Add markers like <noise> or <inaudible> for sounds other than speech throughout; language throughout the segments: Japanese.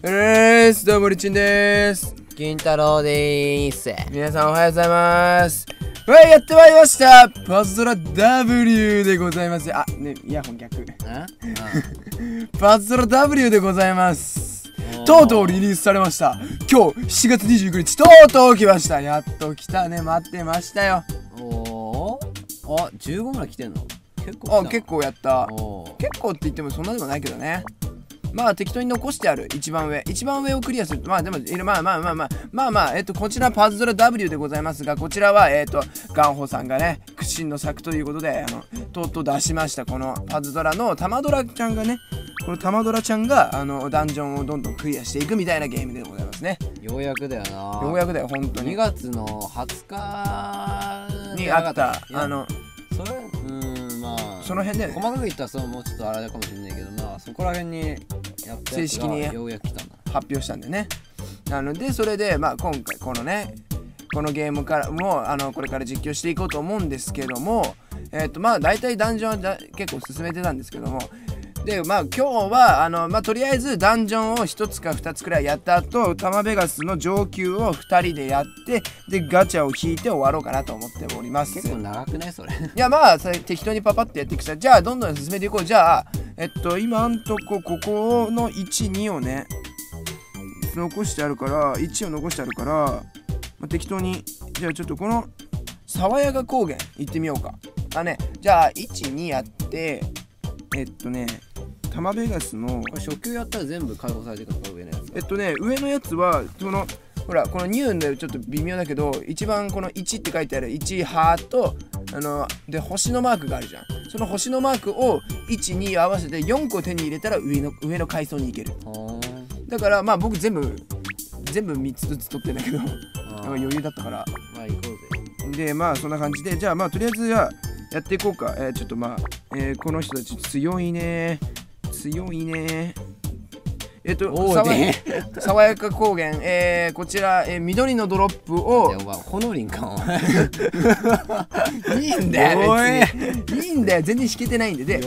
えーす。どうもりちんです。金太郎でーす。皆さんおはようございます。はいやってまいりました。パズドラ W でございます。あねイヤホン逆。パズドラ W でございます。とうとうリリースされました。今日7月29日とうとう来ました。やっと来たね。待ってましたよ。おー。あ、15ぐらい来てんの？結構あ結構やった。結構って言ってもそんなでもないけどねまあ適当に残してある。一番上。一番上をクリアする。まあでもいる。まあまあまあまあ。まあまあえっとこちらパズドラ W でございますがこちらはえっとガンホさんがね屈伸の作ということであのとうとう出しました。このパズドラの玉ドラちゃんがねこの玉ドラちゃんがあのダンジョンをどんどんクリアしていくみたいなゲームでございますね。ようやくだよな。ようやくだよ本当2に月の20日にあった。あのそれ、まあ、その辺で細かく言ったらそうもうちょっとあれかもしれないけど、まあ、そこら辺にやっ正式にようやく来たんだ。発表したんでね。なのでそれでまあ今回このねこのゲームからもあのこれから実況していこうと思うんですけどもえっ、とまあ大体ダンジョンはだ結構進めてたんですけどもでまあ今日はあのまあとりあえずダンジョンを1つか2つくらいやった後タマベガスの上級を2人でやってでガチャを引いて終わろうかなと思っております。結構長くないそれ。いやまあそれ適当にパパってやっていくさじゃあどんどん進めていこう。じゃあえっと今んとこここの12をね残してあるから1を残してあるから、まあ、適当にじゃあちょっとこの爽やか高原行ってみようか。あね。じゃあ12やってえっとねタマベガスの初級やったら全部解放されてるから上のやつえっとね上のやつはそのほらこのニューでちょっと微妙だけど一番この1って書いてある1ハートあので星のマークがあるじゃん。その星のマークを12合わせて4個手に入れたら上の上の階層に行ける。だからまあ僕全部全部3つずつ取ってんだけど余裕だったから。まあ行こうぜ。でまあそんな感じでじゃあまあとりあえずはやっていこうか、えーちょっとまあ、えーこの人たち強いね強いね。えっ、とお爽ー <laughs> やか高原、えーこちら、えー緑のドロップを。ほのりんか。<laughs> いいんだよい。いんだよ。全然引けてないんで。で。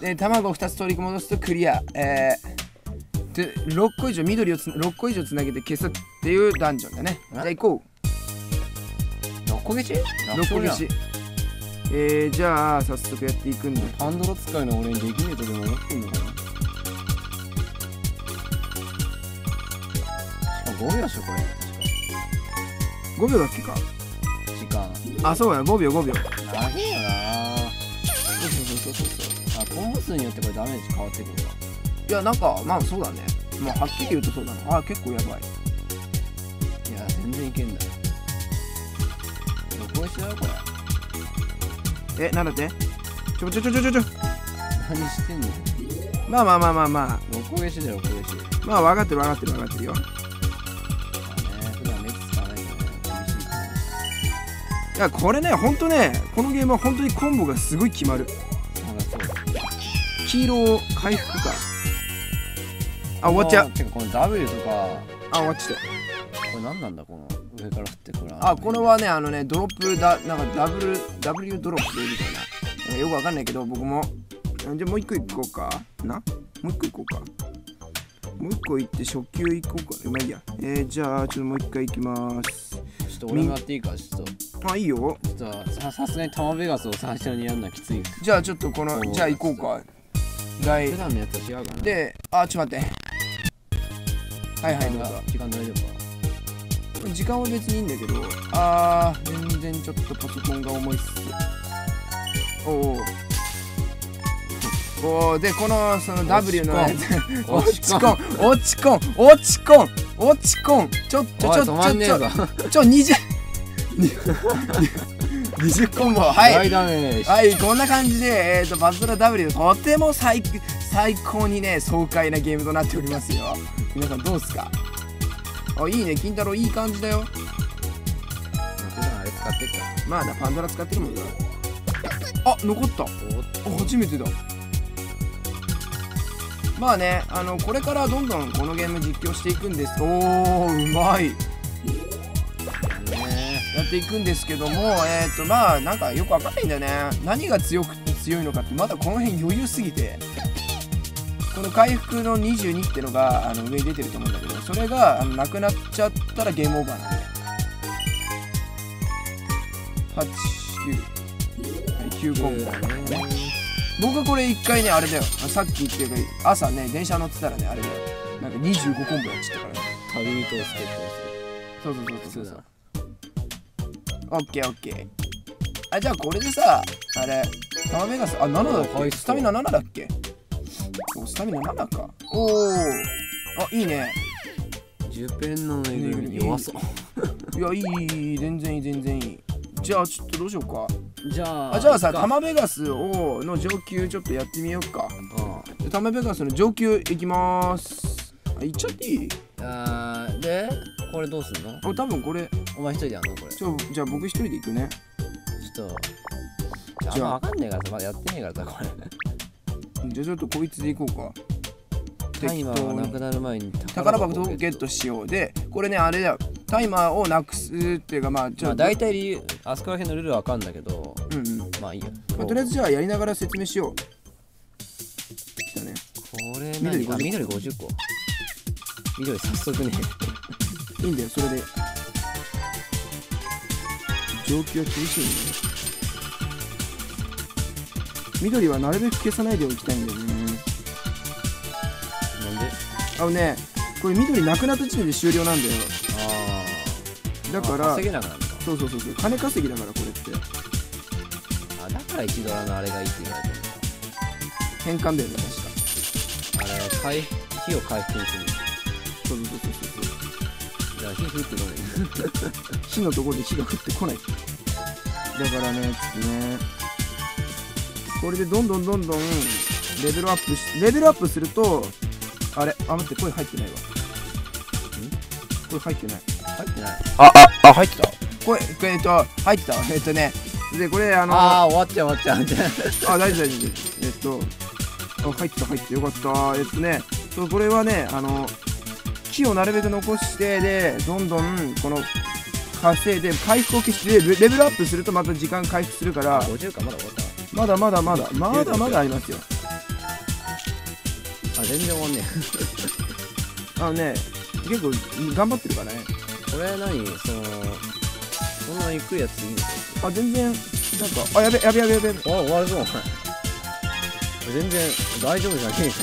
で卵を2つ取り戻すとクリア。えーで6個以上緑をつ6個以上つなげて消すっていうダンジョンだね。じゃあ行こう。6個消し？6個消しえー、じゃあ早速やっていくんで。パンドラ使いの俺にできねえとでも思ってんのかな。しかも5秒でしょこれ5秒だっけか時間。あそうや。5秒5秒長えよな。そうそうそうそうそうあコンボ数によってこれダメージ変わってくるかいやなんかまあそうだね。まあはっきり言うとそうだな。あ結構やばい。いや全然いけんだよ。これしだよこれえなんだって？ちょちょちょちょちょちょ。何してんの？まあまあまあまあまあ。6個消しだよ6個消し。まあ分かってる分かってる分かってるよ。いやこれねほんとねこのゲームは本当にコンボがすごい決まる。黄色回復か。あ終わっちゃう。てかこの W とか。あ終わっちゃった。これ何なんだこの上から降ってくるあこれはねあのねドロップだなんかダブル W ドロップみたいな。なんかよくわかんないけど僕も。じゃあもう一個行こうか。な？もう一個行こうか。もう一個行って初級行こうか。まあいいや。えー、じゃあちょっともう一回行きます。ちょっと俺もやっていいかちょっと。あいいよ。ちょっとささすがにタマベガスを最初にやるのはきつい。じゃあちょっとこのじゃあ行こうか。第。普段のやつは違うかなであちょっと待って。はいはいどうぞ。時間大丈夫か時間は別にいいんだけど。あー全然ちょっとパソコンが重いっす。おおおーでこのその W のやつ。落ち込ん。落ち込ん。落ち込ん。落ち込ん。ちょちょおいちょちょ止まんねえぞ。ちょちょ20 20コンボ。はい。はい、こんな感じで、えー、とバズドラ W とても最最高にね爽快なゲームとなっておりますよ。皆さんどうですか？あいいね。金太郎いい感じだよ。普段あれ使ってっか。らまあなパンドラ使ってるもんなあ残った。初めてだ。まあねあのこれからどんどんこのゲーム実況していくんです。おーうまい。ねやっていくんですけどもえっ、とまあなんかよくわかんないんだよね。何が強く強いのかってまだこの辺余裕すぎてこの回復の22ってのがあの上に出てると思うんだけどそれがあのなくなっちゃったらゲームオーバーなんで89はい9コンボ僕はこれ1回ねあれだよ。さっきっていうか朝ね電車乗ってたらねあれだよ。なんか25コンボやっちゃったからね。旅人を助っそうそうそうそうそう。オッケーオッケー。あじゃあこれでさあれタマメガスあ7だっはいけスタミナ7だっけ？おスタミナ7か。おおあいいね。ジュペンのぬいぐるみ弱そう。いやいいいい全然いい全然いい。じゃあちょっとどうしようか。じゃああじゃあさタマベガスをの上級ちょっとやってみようか。うん。でタマベガスの上級いきます。あいっちゃっていい？あーでこれどうすんの？あ多分これ。お前一人でやんの？これ。ちちょじゃあ僕一人で行くね。ょっとじゃあ。分かんねえからさまだやってねえからさこれじゃあちょっとこいつで行こうか。タイマーがなくなる前に宝箱をゲットしよう。でこれねあれだよ。タイマーをなくすっていうかまあちょっと、まあ大体理由あそこら辺のルールは分かんだけど。うんうん、まあいいや。まあ、とりあえずじゃあやりながら説明しよう。来たねこれ緑50何あ緑50個。緑早速ね。いいんだよそれで。上級は厳しいんだよ緑はなるべく消さないでおきたいんだよねなんで？あのねこれ緑なくなった時点で終了なんだよ。ああだから稼げなくなるそうそうそうそう。金稼ぎだからこれって。あだから1ドラのあれがいいって言われてる変換だよね確か。あれ回火を回復にするそうそうそうそうそう。じゃあ火降ってこない。<laughs> 火のところで火が降ってこない。だからねちょっとねこれでどんどんどんどんレベルアップしレベルアップするとあれ？あ待って声入ってないわ。声入ってない。入ってないあああ入ってた？声えっと入ってた。わえっとねでこれあのあああ終わっちゃう終わっちゃう。みたいな大丈夫大丈夫えっとあ入ってた入ってた。よかった。えっとねそうこれはねあの木をなるべく残してでどんどんこの稼いで回復を消してレレベルアップするとまた時間回復するから。50かまだ終わったまだまだまだまだまだありますよ。あ全然終わんね <laughs> あのね結構頑張ってるからね。えこれ何？そのそんなゆっくりやついいあ全然なんかあやべやべやべやべ。あ終わるぞお前。全然大丈夫じゃねえじ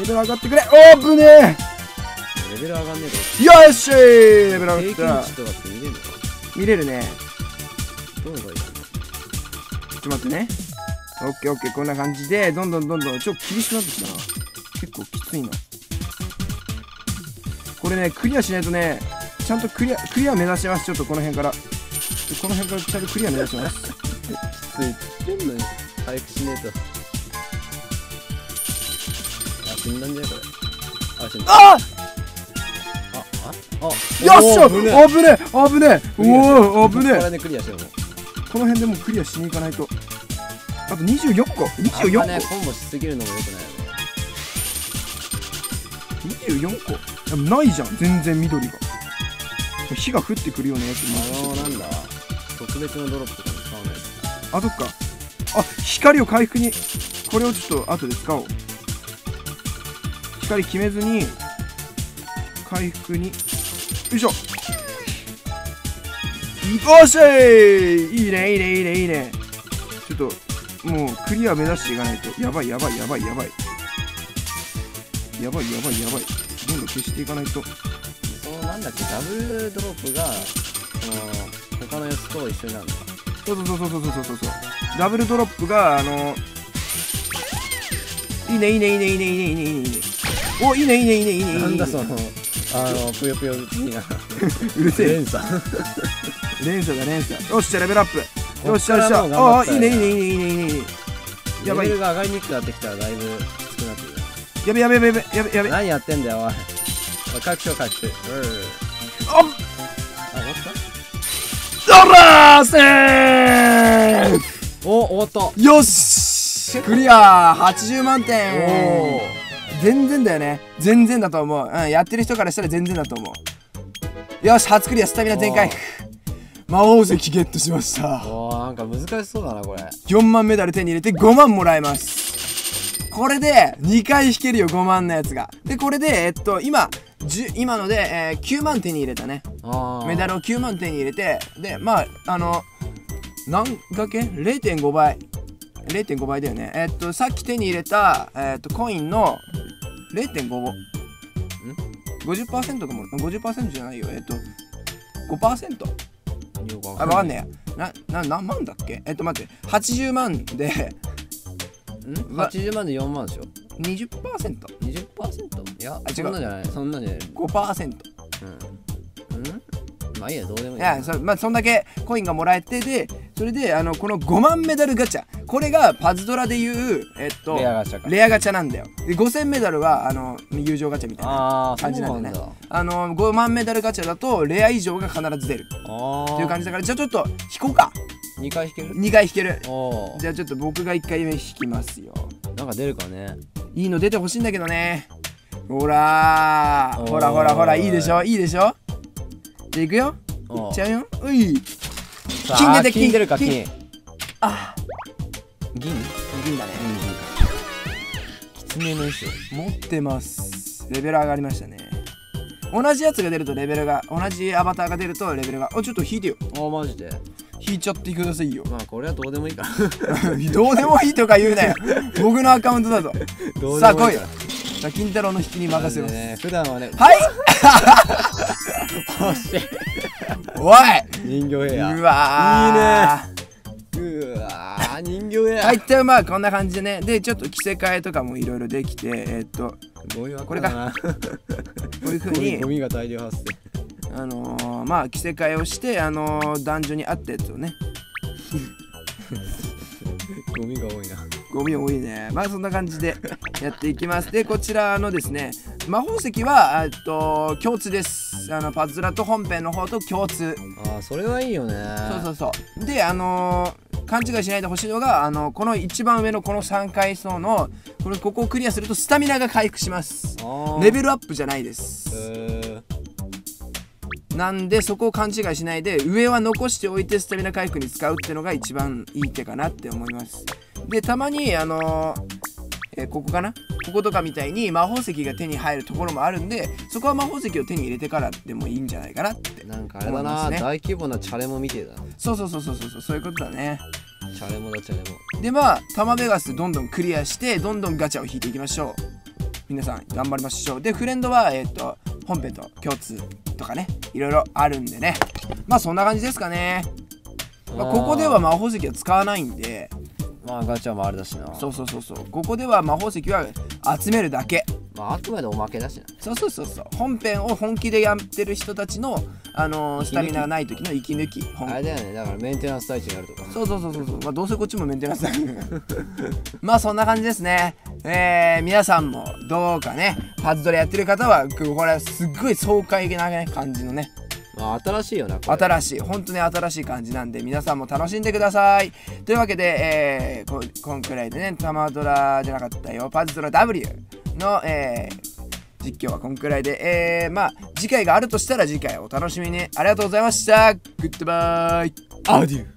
レベル上がってくれ。オープンねゃんレベル上がんねえよっしレベルと上平がった見れるの？か見れるねっと待ってね。オッケーオッケー。こんな感じでどんどんどんどん。ちょっと厳しくなってきたな。結構きついな。これねクリアしないとねちゃんとクリアクリア目指します。ちょっとこの辺から。この辺からちゃんとクリア目指します。ついてんのに回復しねえとあ死んだんじゃないこれ。あ死んだ。あ!ああ？あよっしゃ!おー危ねえ。危ねえ!危ねえ!おお危ねえこの辺でもうクリアしに行かないと。あと24個。24個、あんまねコンボしすぎるのもよくないよね。24個。ないじゃん。全然緑が。火が降ってくるようなやつもあのなんだ。特別なドロップとかに使わないあそっか。あ光を回復に。これをちょっと後で使おう。光決めずに回復に。よいしょよっしゃいいいねいいねいいねいいね。ちょっともうクリア目指していかないとやばいやばいやばいやばい。やばいやばいやばい。どんどん消していかないと。そのなんだっけダブルドロップがの他のやつと一緒になるの？そうそうそうそうそうそうそうダブルドロップがあのいいねいいねいいねいいねいいねいいねいいね。おいいねいいねいいねいいねいいね。そのあのぷよぷよいきな。<laughs> うるせえ。レンさん連鎖だ連鎖。よっしゃレベルアップ。よっしゃよっしゃ。ああいいねいいねいいねいいねいいね。い。いねやばい。レベルが上がりにくくなってきたらだい。ぶきつくなくるやべやべやべやべやべやべ何やってんだよおい。おい。回復しようんああ終わったドラーセーお終わったよしクリア80万点お全然だよね全然だと思う、うん、やってる人からしたら全然だと思うよし初クリアスタミナ全開魔王石ゲットしました。おーなんか難しそうだなこれ。4万メダル手に入れて5万もらえます。これで2回引けるよ5万のやつが。でこれでえっと今10今ので、えー9万手に入れたね。メダルを9万手に入れてでまああの何掛け ?0.5 倍。0.5倍だよね。えっとさっき手に入れた、えっとコインの0.5ん？50%かも。50%じゃないよ。えっと5%よくわあ分かんねえや。なな何万だっけ？えっと待って。80万で。ん？80万で4万でしょ？20%5% 20%? いやあ違う。そんなんじゃない。そんなんじゃない。うん。うん？まあいいやどうでもいいいやそ,、まあ、そんだけコインがもらえてでそれであのこの5万メダルガチャこれがパズドラでいうえっとレアガチャか。レアガチャなんだよ。で5000メダルはあの友情ガチャみたいな感じなんだね。あの5万メダルガチャだとレア以上が必ず出る。っていう感じだからじゃあちょっと引こうか。2回引ける？2回引ける。じゃあちょっと僕が1回目引きますよ。なんか出るかね。いいの出てほしいんだけどね。ほらー。ほらほらほらいいでしょ？いいでしょ？じゃあいくよ。いっちゃうよ。うい。金出て金。金出るか金。金。あ銀？銀だね。うん銀か。きつめの衣装持ってます。レベル上がりましたね。同じやつが出るとレベルが同じアバターが出るとレベルが。あちょっと引いてよ。あマジで？引いちゃってくださいよ。まあこれはどうでもいいか。ら <laughs> どうでもいいとか言うなよ。<laughs> 僕のアカウントだぞ。さあ来いさあ金太郎の引きに任せます、ね普段はね。はい。<laughs> おい。人形ヘアうわー。うわー人形ヘアはいってまあこんな感じでね。でちょっと着せ替えとかもいろいろできてえーっとゴミ箱これか。<laughs> こういう風にゴミが大量発生。あのー、まあ着せ替えをしてあのー、男女に合ったやつをね。<laughs> ゴミが多いな。ゴミ多いね。まあそんな感じでやっていきます。でこちらのですね魔法石はえっと共通です。あのパズドラと本編の方と共通。あーそれはいいよね。そうそうそう。であのー勘違いしないでほしいのがあのこの一番上のこの3階層のこれここをクリアするとスタミナが回復します。あレベルアップじゃないです。えなんでそこを勘違いしないで上は残しておいてスタミナ回復に使うってのが一番いい手かなって思います。でたまにあのーえーここかな？こことかみたいに魔法石が手に入るところもあるんでそこは魔法石を手に入れてからでもいいんじゃないかなってなんかあれだな、大規模なチャレモみてえだなそうそうそうそうそうそうそういうことだね。チャレモだチャレモでまあ玉ベガスどんどんクリアしてどんどんガチャを引いていきましょう。皆さん頑張りましょう。でフレンドはえっ、と本編と共通とかねいろいろあるんでね。まあそんな感じですかね、まあ、ここでは魔法石は使わないんで。まあガチャもあれだしな。そうそうそうそう。ここでは魔法石は集めるだけまああくまでおまけだしな。そうそうそうそう。本編を本気でやってる人たちのあのースタミナがない時の息抜き。本あれだよね。だからメンテナンス対地にあるとか。そうそうそうそうそう。まあどうせこっちもメンテナンスだから。まあそんな感じですね。えー、皆さんもどうかね。パズドラやってる方はこれすっごい爽快な、ね、感じのね。まあ新しいよな新しい。本当に新しい感じなんで皆さんも楽しんでください。というわけで、えー、ここんくらいでねタマドラじゃなかったよ。パズドラ W の、えー実況はこんくらいで、えー、まあ次回があるとしたら次回お楽しみに。ありがとうございました。グッドバイアデュー。